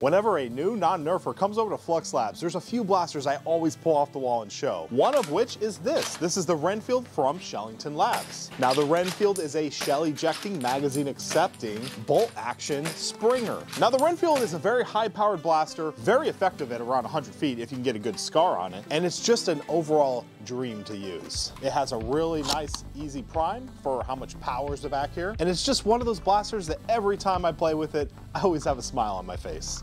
Whenever a new non-nerfer comes over to Flux Labs, there's a few blasters I always pull off the wall and show. One of which is this. This is the Renfield from Shellington Labs. Now the Renfield is a shell ejecting, magazine accepting, bolt action Springer. Now the Renfield is a very high powered blaster, very effective at around 100 feet if you can get a good scar on it, and it's just an overall dream to use. It has a really nice easy prime for how much power is back here, and it's just one of those blasters that every time I play with it, I always have a smile on my face.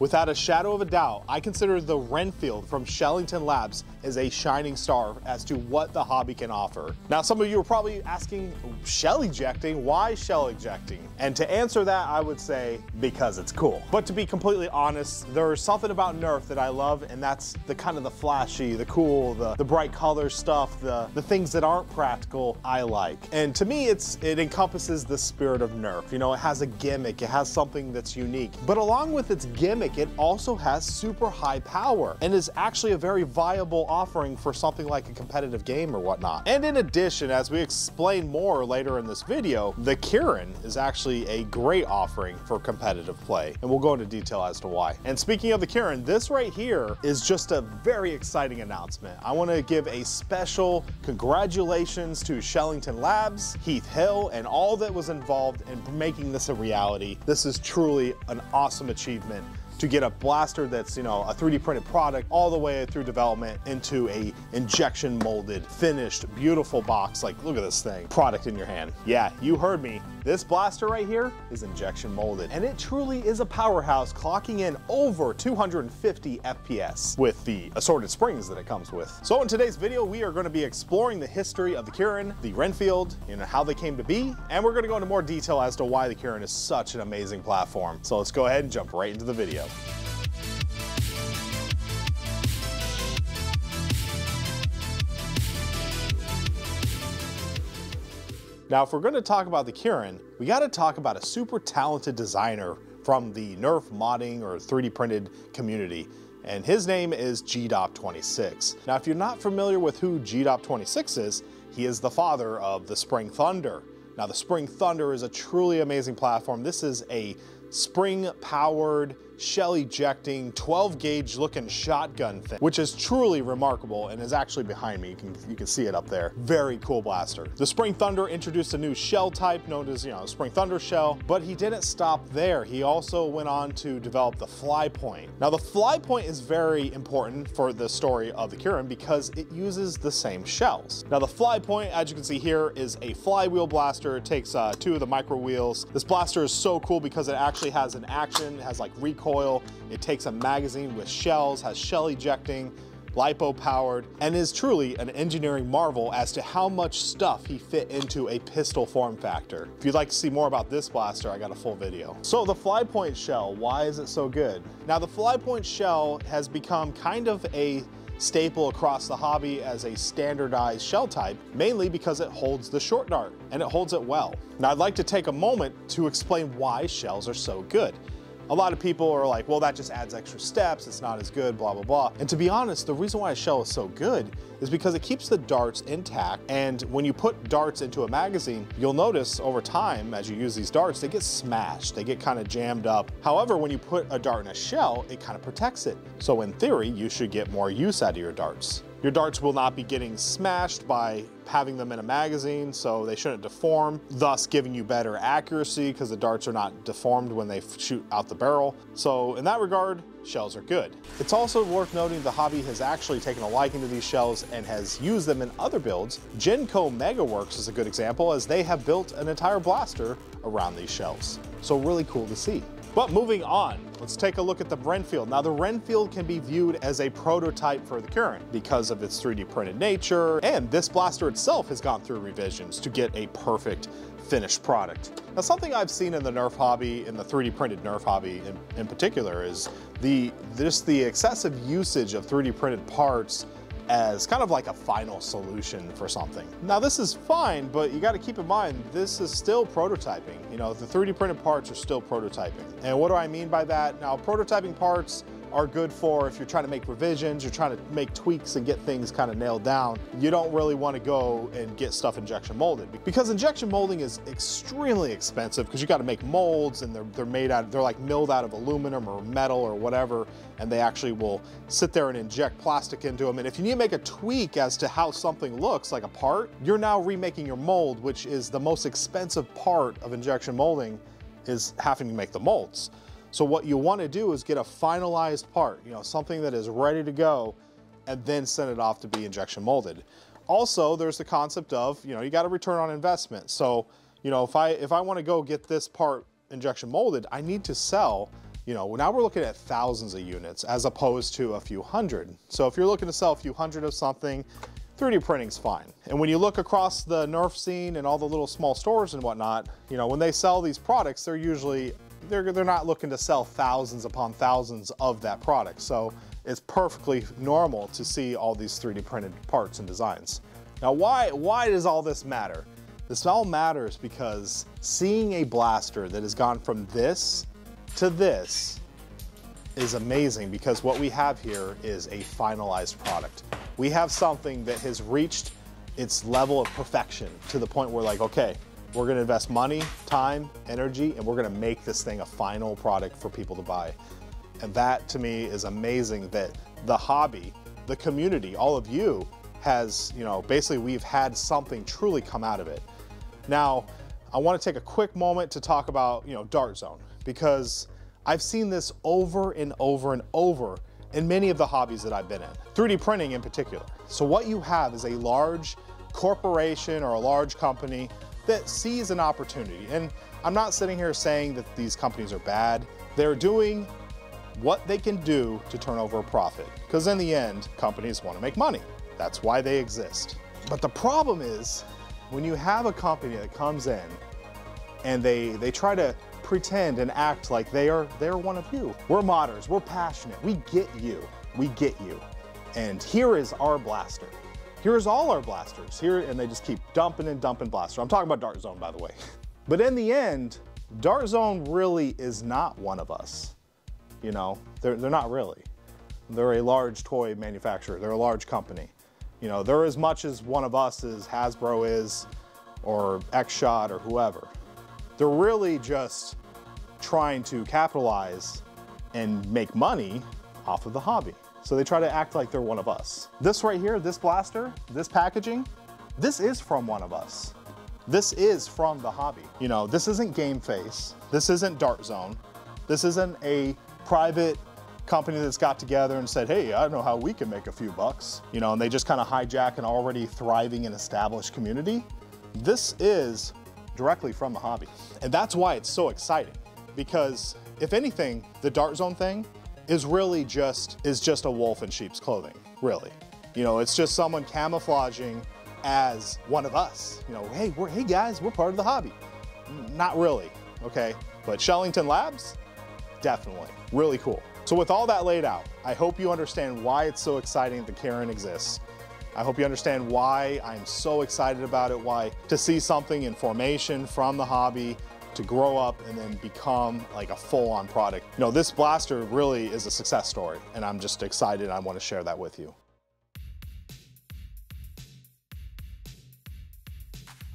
Without a shadow of a doubt, I consider the Renfield from Shellington Labs as a shining star as to what the hobby can offer. Now, some of you are probably asking, shell ejecting, why shell ejecting? And to answer that, I would say, because it's cool. But to be completely honest, there's something about Nerf that I love, and that's the kind of the flashy, the cool, the, the bright color stuff, the, the things that aren't practical, I like. And to me, it's it encompasses the spirit of Nerf. You know, it has a gimmick, it has something that's unique. But along with its gimmick, it also has super high power and is actually a very viable offering for something like a competitive game or whatnot. And in addition, as we explain more later in this video, the Kirin is actually a great offering for competitive play. And we'll go into detail as to why. And speaking of the Kirin, this right here is just a very exciting announcement. I want to give a special congratulations to Shellington Labs, Heath Hill, and all that was involved in making this a reality. This is truly an awesome achievement to get a blaster that's, you know, a 3D printed product all the way through development into a injection molded, finished, beautiful box. Like, look at this thing, product in your hand. Yeah, you heard me. This blaster right here is injection molded, and it truly is a powerhouse, clocking in over 250 FPS with the assorted springs that it comes with. So in today's video, we are gonna be exploring the history of the Kirin, the Renfield, you know, how they came to be, and we're gonna go into more detail as to why the Kirin is such an amazing platform. So let's go ahead and jump right into the video. Now, if we're going to talk about the Kirin, we got to talk about a super talented designer from the Nerf modding or 3D printed community. And his name is GDOP26. Now, if you're not familiar with who GDOP26 is, he is the father of the Spring Thunder. Now, the Spring Thunder is a truly amazing platform. This is a spring powered shell ejecting 12 gauge looking shotgun thing, which is truly remarkable and is actually behind me. You can, you can see it up there. Very cool blaster. The Spring Thunder introduced a new shell type known as, you know, Spring Thunder shell, but he didn't stop there. He also went on to develop the Fly Point. Now the Fly Point is very important for the story of the Kirin because it uses the same shells. Now the Fly Point, as you can see here, is a flywheel blaster. It takes uh, two of the micro wheels. This blaster is so cool because it actually has an action, it has like recoil recoil. It takes a magazine with shells, has shell ejecting, lipo powered, and is truly an engineering marvel as to how much stuff he fit into a pistol form factor. If you'd like to see more about this blaster, I got a full video. So the Flypoint shell, why is it so good? Now the Flypoint shell has become kind of a staple across the hobby as a standardized shell type, mainly because it holds the short dart, and it holds it well. Now I'd like to take a moment to explain why shells are so good. A lot of people are like, well, that just adds extra steps, it's not as good, blah, blah, blah. And to be honest, the reason why a shell is so good is because it keeps the darts intact. And when you put darts into a magazine, you'll notice over time, as you use these darts, they get smashed, they get kind of jammed up. However, when you put a dart in a shell, it kind of protects it. So in theory, you should get more use out of your darts. Your darts will not be getting smashed by having them in a magazine, so they shouldn't deform, thus giving you better accuracy because the darts are not deformed when they shoot out the barrel. So in that regard, shells are good. It's also worth noting the hobby has actually taken a liking to these shells and has used them in other builds. Genco Megaworks is a good example as they have built an entire blaster around these shelves. So really cool to see. But moving on, let's take a look at the Renfield. Now the Renfield can be viewed as a prototype for the Kirin because of its 3D printed nature, and this blaster itself has gone through revisions to get a perfect finished product. Now something I've seen in the Nerf hobby, in the 3D printed Nerf hobby in, in particular, is the just the excessive usage of 3D printed parts as kind of like a final solution for something. Now this is fine, but you gotta keep in mind, this is still prototyping. You know, the 3D printed parts are still prototyping. And what do I mean by that? Now prototyping parts are good for if you're trying to make revisions, you're trying to make tweaks and get things kind of nailed down. You don't really want to go and get stuff injection molded because injection molding is extremely expensive because you got to make molds and they're, they're made out, they're like milled out of aluminum or metal or whatever, and they actually will sit there and inject plastic into them. And if you need to make a tweak as to how something looks like a part, you're now remaking your mold, which is the most expensive part of injection molding is having to make the molds. So what you want to do is get a finalized part, you know, something that is ready to go and then send it off to be injection molded. Also, there's the concept of, you know, you got a return on investment. So, you know, if I if I want to go get this part injection molded, I need to sell, you know, now we're looking at thousands of units as opposed to a few hundred. So if you're looking to sell a few hundred of something, 3D printing's fine. And when you look across the Nerf scene and all the little small stores and whatnot, you know, when they sell these products, they're usually they're, they're not looking to sell thousands upon thousands of that product. So it's perfectly normal to see all these 3D printed parts and designs. Now, why, why does all this matter? This all matters because seeing a blaster that has gone from this to this is amazing because what we have here is a finalized product. We have something that has reached its level of perfection to the point where like, okay, we're gonna invest money, time, energy, and we're gonna make this thing a final product for people to buy. And that to me is amazing that the hobby, the community, all of you has, you know, basically we've had something truly come out of it. Now, I wanna take a quick moment to talk about, you know, Dart Zone because I've seen this over and over and over in many of the hobbies that I've been in, 3D printing in particular. So what you have is a large corporation or a large company that sees an opportunity. And I'm not sitting here saying that these companies are bad. They're doing what they can do to turn over a profit. Because in the end, companies want to make money. That's why they exist. But the problem is when you have a company that comes in and they, they try to pretend and act like they are they're one of you. We're modders, we're passionate, we get you, we get you. And here is our blaster. Here's all our blasters. Here, and they just keep dumping and dumping blaster. I'm talking about Dart Zone, by the way. But in the end, Dart Zone really is not one of us. You know, they're, they're not really. They're a large toy manufacturer. They're a large company. You know, they're as much as one of us as Hasbro is, or X-Shot, or whoever. They're really just trying to capitalize and make money off of the hobby. So they try to act like they're one of us. This right here, this blaster, this packaging, this is from one of us. This is from the hobby. You know, this isn't Game Face. This isn't Dart Zone. This isn't a private company that's got together and said, hey, I don't know how we can make a few bucks. You know, and they just kind of hijack an already thriving and established community. This is directly from the hobby. And that's why it's so exciting because if anything, the Dart Zone thing is really just is just a wolf in sheep's clothing, really. You know, it's just someone camouflaging as one of us. You know, hey, we're hey guys, we're part of the hobby. Not really, okay? But Shellington Labs, definitely. Really cool. So with all that laid out, I hope you understand why it's so exciting that Kirin exists. I hope you understand why I'm so excited about it, why to see something in formation from the hobby to grow up and then become like a full-on product. You know, this blaster really is a success story and I'm just excited I want to share that with you.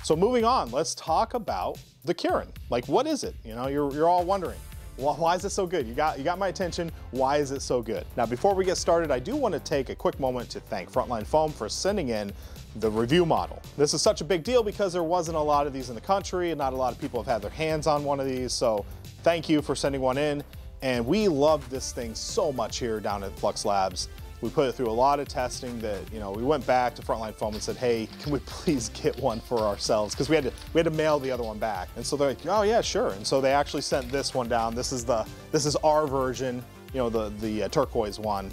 So moving on, let's talk about the Kirin. Like what is it? You know, you're, you're all wondering. Why is it so good? You got, you got my attention. Why is it so good? Now, before we get started, I do want to take a quick moment to thank Frontline Foam for sending in the review model. This is such a big deal because there wasn't a lot of these in the country and not a lot of people have had their hands on one of these. So thank you for sending one in. And we love this thing so much here down at Flux Labs. We put it through a lot of testing that, you know, we went back to Frontline Foam and said, hey, can we please get one for ourselves? Because we had to we had to mail the other one back. And so they're like, oh yeah, sure. And so they actually sent this one down. This is the this is our version, you know, the the uh, turquoise one.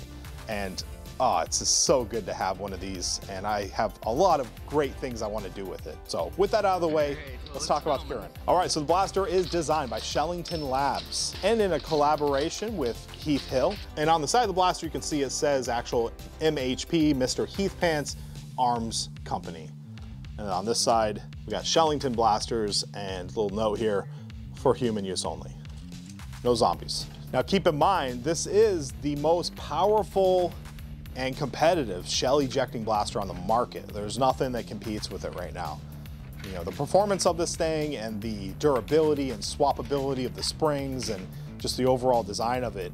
And oh, it's just so good to have one of these, and I have a lot of great things I want to do with it. So with that out of the way, let's talk about Kirin. All right, so the blaster is designed by Shellington Labs and in a collaboration with Heath Hill. And on the side of the blaster, you can see it says actual MHP, Mr. Heath Pants Arms Company. And on this side, we got Shellington blasters and a little note here for human use only. No zombies. Now keep in mind, this is the most powerful and competitive shell ejecting blaster on the market. There's nothing that competes with it right now. You know, the performance of this thing and the durability and swappability of the springs and just the overall design of it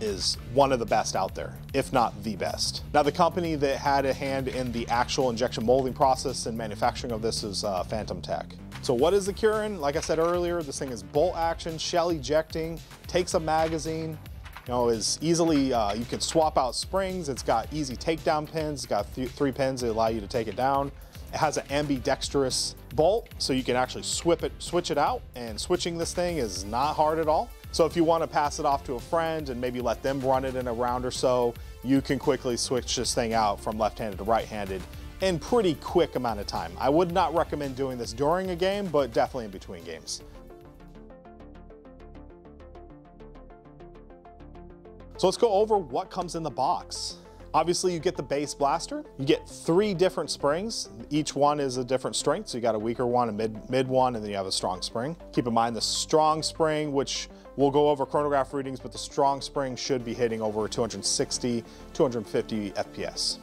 is one of the best out there, if not the best. Now, the company that had a hand in the actual injection molding process and manufacturing of this is uh, Phantom Tech. So what is the Kirin? Like I said earlier, this thing is bolt action, shell ejecting, takes a magazine, you know, is easily, uh, you can swap out springs. It's got easy takedown pins. It's got th three pins that allow you to take it down. It has an ambidextrous bolt, so you can actually it, switch it out, and switching this thing is not hard at all. So if you want to pass it off to a friend and maybe let them run it in a round or so, you can quickly switch this thing out from left-handed to right-handed in pretty quick amount of time. I would not recommend doing this during a game, but definitely in between games. So let's go over what comes in the box. Obviously you get the base blaster, you get three different springs. Each one is a different strength. So you got a weaker one, a mid, mid one, and then you have a strong spring. Keep in mind the strong spring, which we'll go over chronograph readings, but the strong spring should be hitting over 260, 250 FPS.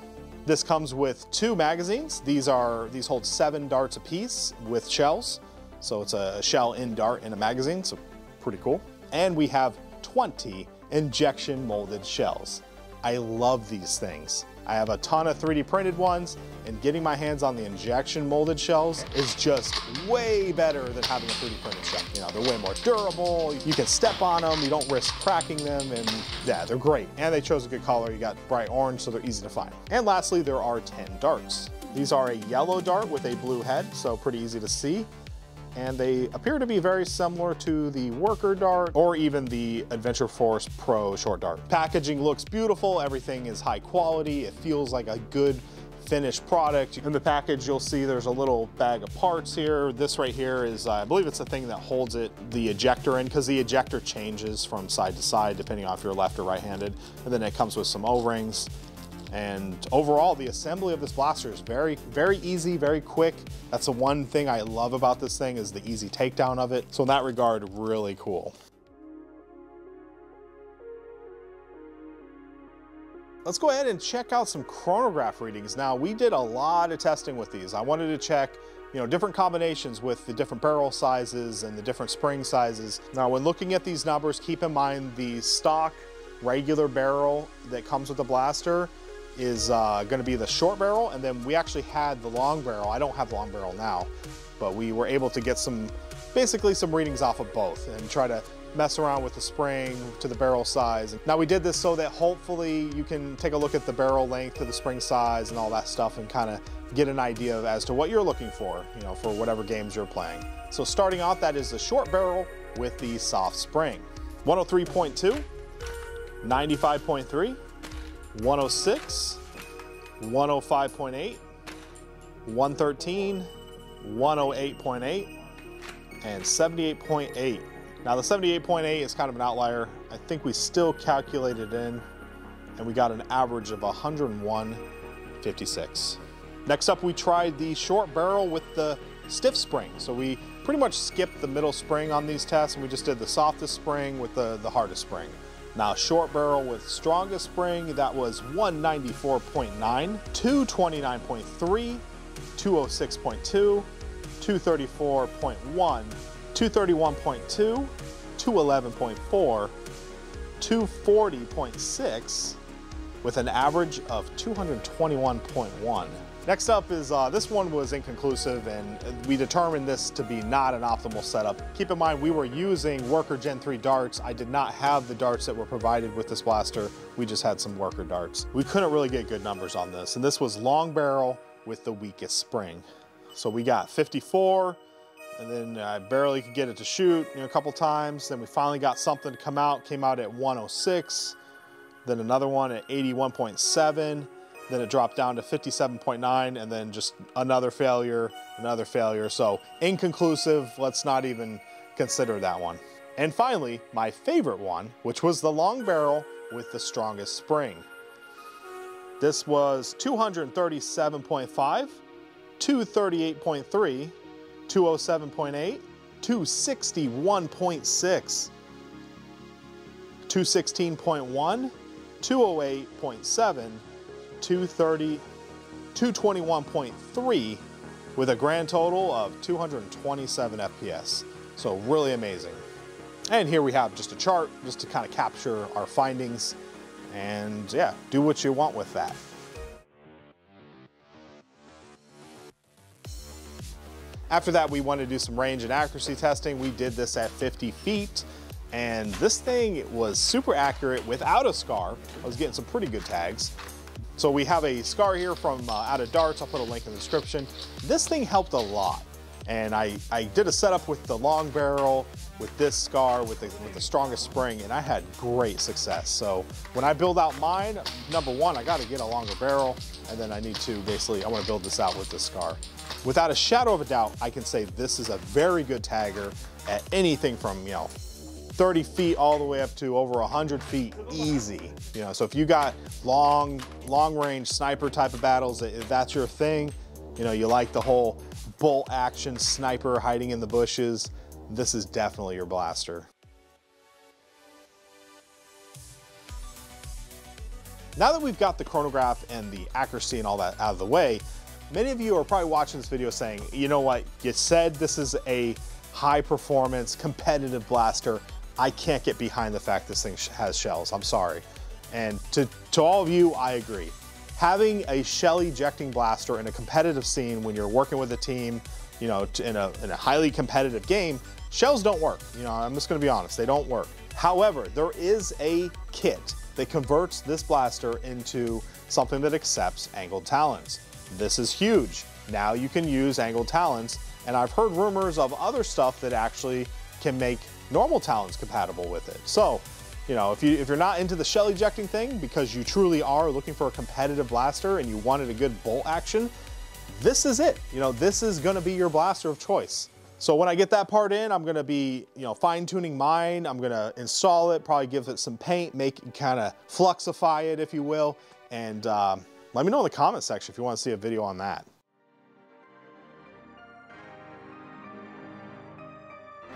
This comes with two magazines. These are, these hold seven darts apiece with shells. So it's a shell in dart in a magazine, so pretty cool. And we have 20 injection molded shells. I love these things. I have a ton of 3D printed ones and getting my hands on the injection molded shells is just way better than having a 3D printed shell. You know, they're way more durable, you can step on them, you don't risk cracking them, and yeah, they're great. And they chose a good color, you got bright orange, so they're easy to find. And lastly, there are 10 darts. These are a yellow dart with a blue head, so pretty easy to see and they appear to be very similar to the Worker Dart or even the Adventure Force Pro Short Dart. Packaging looks beautiful, everything is high quality, it feels like a good finished product. In the package, you'll see there's a little bag of parts here. This right here is, uh, I believe it's the thing that holds it, the ejector in, because the ejector changes from side to side depending on if you're left or right-handed. And then it comes with some O-rings. And overall, the assembly of this blaster is very, very easy, very quick. That's the one thing I love about this thing is the easy takedown of it. So in that regard, really cool. Let's go ahead and check out some chronograph readings. Now, we did a lot of testing with these. I wanted to check you know, different combinations with the different barrel sizes and the different spring sizes. Now, when looking at these numbers, keep in mind the stock regular barrel that comes with the blaster is uh, going to be the short barrel, and then we actually had the long barrel. I don't have the long barrel now, but we were able to get some, basically some readings off of both and try to mess around with the spring to the barrel size. Now we did this so that hopefully you can take a look at the barrel length to the spring size and all that stuff and kind of get an idea of as to what you're looking for, you know, for whatever games you're playing. So starting off, that is the short barrel with the soft spring. 103.2, 95.3, 106, 105.8, 113, 108.8, and 78.8. Now the 78.8 is kind of an outlier. I think we still calculated in and we got an average of 101.56. Next up, we tried the short barrel with the stiff spring. So we pretty much skipped the middle spring on these tests and we just did the softest spring with the, the hardest spring. Now short barrel with strongest spring, that was 194.9, 229.3, 206.2, 234.1, 231.2, 211.4, 240.6, with an average of 221.1. Next up is, uh, this one was inconclusive and we determined this to be not an optimal setup. Keep in mind, we were using Worker Gen 3 darts. I did not have the darts that were provided with this blaster. We just had some Worker darts. We couldn't really get good numbers on this. And this was long barrel with the weakest spring. So we got 54, and then I barely could get it to shoot you know, a couple times. Then we finally got something to come out, came out at 106, then another one at 81.7, then it dropped down to 57.9 and then just another failure, another failure. So inconclusive, let's not even consider that one. And finally, my favorite one, which was the long barrel with the strongest spring. This was 237.5, 238.3, 207.8, 261.6, 216.1, 208.7, 230, 221.3 with a grand total of 227 FPS. So really amazing. And here we have just a chart just to kind of capture our findings and yeah, do what you want with that. After that, we wanted to do some range and accuracy testing. We did this at 50 feet and this thing was super accurate without a scar. I was getting some pretty good tags. So we have a scar here from uh, out of darts. I'll put a link in the description. This thing helped a lot. And I, I did a setup with the long barrel, with this scar, with the, with the strongest spring, and I had great success. So when I build out mine, number one, I gotta get a longer barrel, and then I need to basically, I wanna build this out with this scar. Without a shadow of a doubt, I can say this is a very good tagger at anything from, you know, 30 feet all the way up to over 100 feet easy. You know, so if you got long, long range sniper type of battles, if that's your thing, you know, you like the whole bolt action sniper hiding in the bushes, this is definitely your blaster. Now that we've got the chronograph and the accuracy and all that out of the way, many of you are probably watching this video saying, you know what, you said this is a high performance competitive blaster. I can't get behind the fact this thing has shells. I'm sorry. And to, to all of you, I agree. Having a shell ejecting blaster in a competitive scene when you're working with a team, you know, in a, in a highly competitive game, shells don't work. You know, I'm just gonna be honest, they don't work. However, there is a kit that converts this blaster into something that accepts angled talons. This is huge. Now you can use angled talons, and I've heard rumors of other stuff that actually can make normal talons compatible with it. So, you know, if, you, if you're not into the shell ejecting thing because you truly are looking for a competitive blaster and you wanted a good bolt action, this is it. You know, this is gonna be your blaster of choice. So when I get that part in, I'm gonna be, you know, fine tuning mine. I'm gonna install it, probably give it some paint, make it kind of fluxify it, if you will. And um, let me know in the comment section if you wanna see a video on that.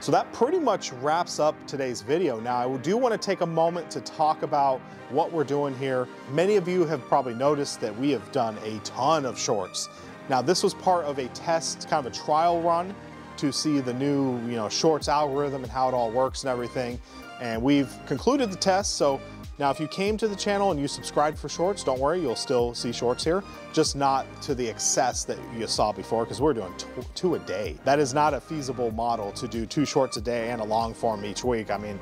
So that pretty much wraps up today's video. Now I do want to take a moment to talk about what we're doing here. Many of you have probably noticed that we have done a ton of shorts. Now this was part of a test, kind of a trial run to see the new you know, shorts algorithm and how it all works and everything. And we've concluded the test, so now, if you came to the channel and you subscribed for shorts, don't worry, you'll still see shorts here, just not to the excess that you saw before, because we're doing two a day. That is not a feasible model to do two shorts a day and a long form each week. I mean,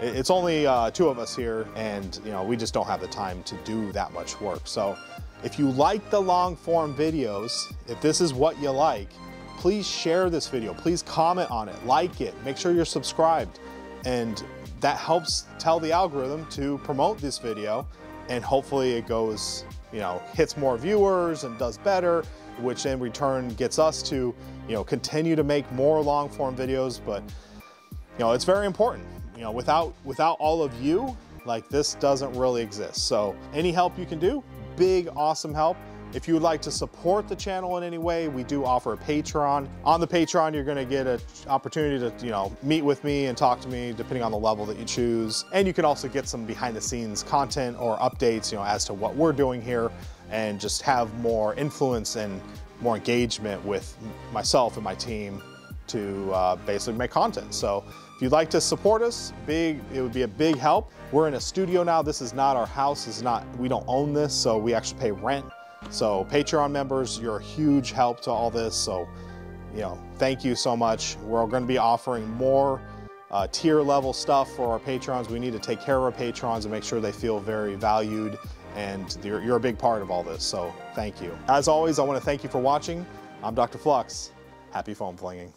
it's only uh, two of us here, and you know we just don't have the time to do that much work. So, if you like the long form videos, if this is what you like, please share this video. Please comment on it, like it, make sure you're subscribed, and that helps tell the algorithm to promote this video and hopefully it goes, you know, hits more viewers and does better, which in return gets us to, you know, continue to make more long form videos. But, you know, it's very important. You know, without, without all of you, like this doesn't really exist. So any help you can do, big, awesome help. If you would like to support the channel in any way, we do offer a Patreon. On the Patreon, you're gonna get an opportunity to you know meet with me and talk to me depending on the level that you choose. And you can also get some behind the scenes content or updates you know, as to what we're doing here and just have more influence and more engagement with myself and my team to uh, basically make content. So if you'd like to support us, big, it would be a big help. We're in a studio now. This is not our house. This is not, we don't own this, so we actually pay rent. So Patreon members, you're a huge help to all this. So, you know, thank you so much. We're going to be offering more uh, tier level stuff for our patrons. We need to take care of our patrons and make sure they feel very valued and you're, you're a big part of all this. So thank you. As always, I want to thank you for watching. I'm Dr. Flux. Happy foam flinging.